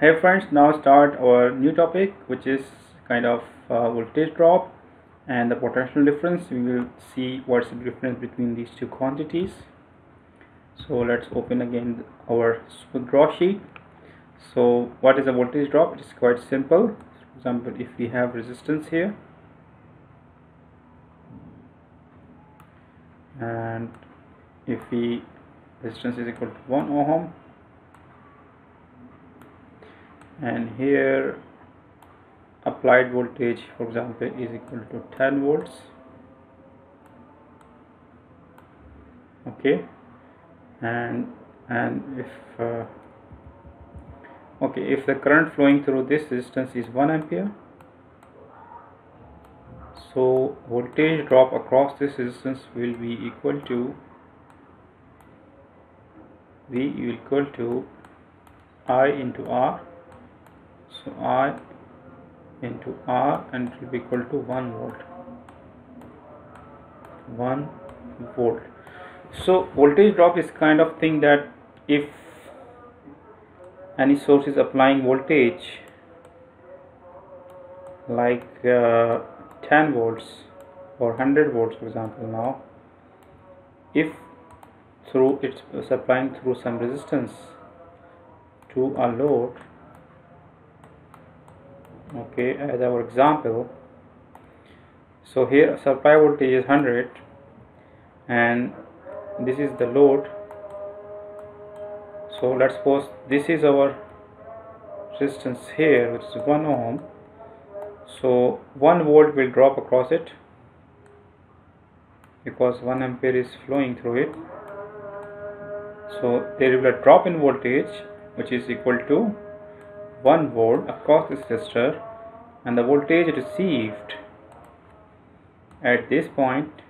hey friends now start our new topic which is kind of uh, voltage drop and the potential difference. We will see what's the difference between these two quantities. So let's open again our draw sheet. So what is a voltage drop? It is quite simple. For example if we have resistance here and if we resistance is equal to 1 ohm and here applied voltage for example is equal to 10 volts. Okay. And and if uh, okay if the current flowing through this resistance is 1 ampere so voltage drop across this resistance will be equal to V equal to I into R so I into R and it will be equal to 1 volt. 1 volt. So voltage drop is kind of thing that if any source is applying voltage like uh, 10 volts or 100 volts for example now if through it's supplying through some resistance to a load okay as our example so here supply voltage is 100 and this is the load. So let's suppose this is our resistance here which is 1 ohm. So 1 volt will drop across it because 1 ampere is flowing through it. So there will be a drop in voltage which is equal to 1 volt across this resistor and the voltage received at this point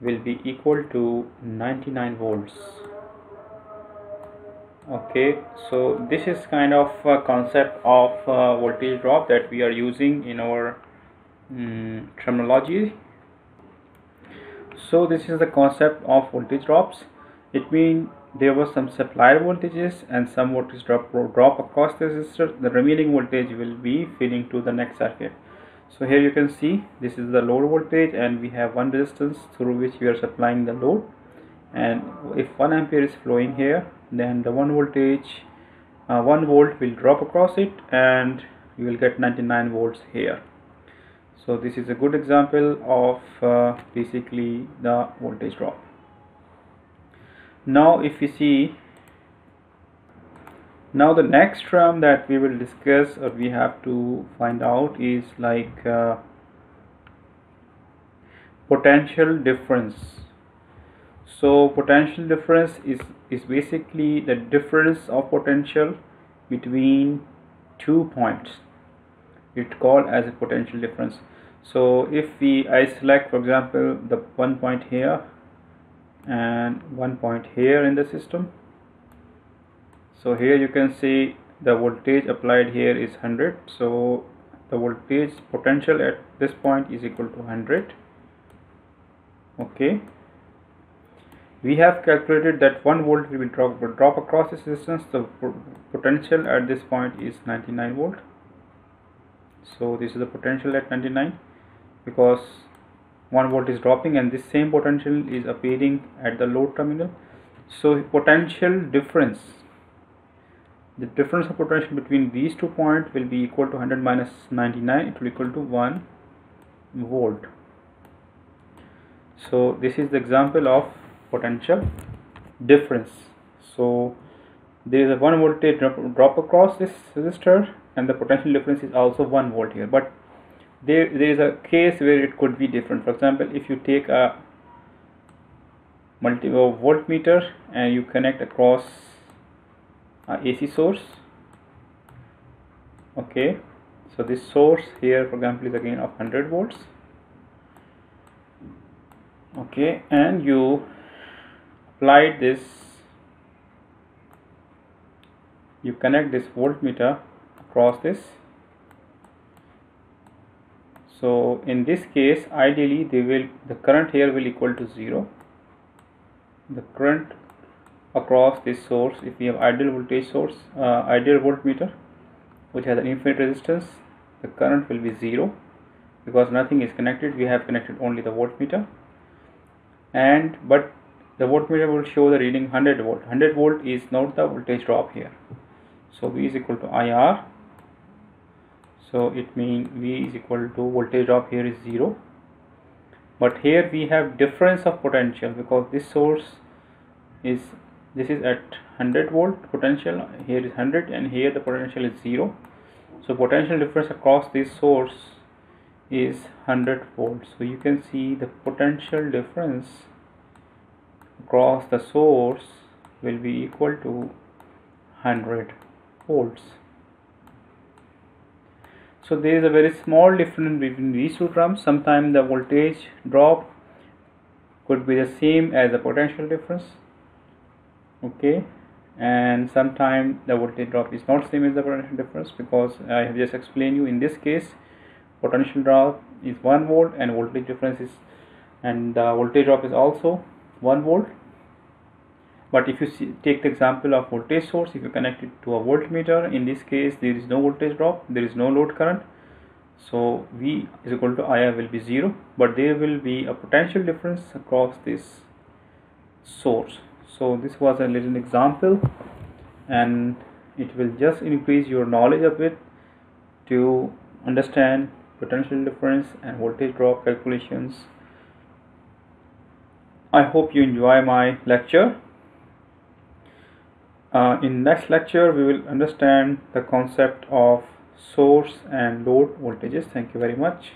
will be equal to 99 volts. Okay so this is kind of a concept of uh, voltage drop that we are using in our um, terminology. So this is the concept of voltage drops. It means there was some supplied voltages and some voltage drop drop across the resistor. The remaining voltage will be feeding to the next circuit. So here you can see this is the load voltage and we have one resistance through which we are supplying the load. And if 1 ampere is flowing here then the one voltage uh, 1 volt will drop across it and you will get 99 volts here. So this is a good example of uh, basically the voltage drop now if we see now the next term that we will discuss or we have to find out is like uh, potential difference. So potential difference is is basically the difference of potential between two points. It's called as a potential difference. So if we I select for example the one point here and one point here in the system. So here you can see the voltage applied here is 100 so the voltage potential at this point is equal to 100 okay. We have calculated that 1 volt will drop, will drop across this distance. The potential at this point is 99 volt. So this is the potential at 99 because 1 volt is dropping and this same potential is appearing at the load terminal. So potential difference the difference of potential between these two points will be equal to 100 minus 99 it will equal to 1 volt. So this is the example of potential difference. So there is a 1 voltage drop, drop across this resistor and the potential difference is also 1 volt here but there there is a case where it could be different. For example if you take a multi voltmeter and you connect across a AC source okay? So this source here for example is again of 100 volts okay? And you applied this you connect this voltmeter across this so in this case ideally they will the current here will equal to 0 the current across this source if we have ideal voltage source uh, ideal voltmeter which has an infinite resistance the current will be zero because nothing is connected. We have connected only the voltmeter. And but the voltmeter will show the reading 100 volt. 100 volt is not the voltage drop here. So v is equal to ir so it means v is equal to voltage drop here is 0 but here we have difference of potential because this source is this is at 100 volt potential here is 100 and here the potential is 0 so potential difference across this source is 100 volts. So you can see the potential difference across the source will be equal to 100 volts so there is a very small difference between these two terms sometimes the voltage drop could be the same as the potential difference okay? And sometimes the voltage drop is not same as the potential difference because I have just explained you in this case potential drop is 1 volt and voltage difference is and the voltage drop is also 1 volt but if you see, take the example of voltage source if you connect it to a voltmeter in this case there is no voltage drop there is no load current. So v is equal to ir will be 0 but there will be a potential difference across this source. So this was a little example and it will just increase your knowledge a bit to understand potential difference and voltage drop calculations. I hope you enjoy my lecture uh, in next lecture we will understand the concept of source and load voltages. Thank you very much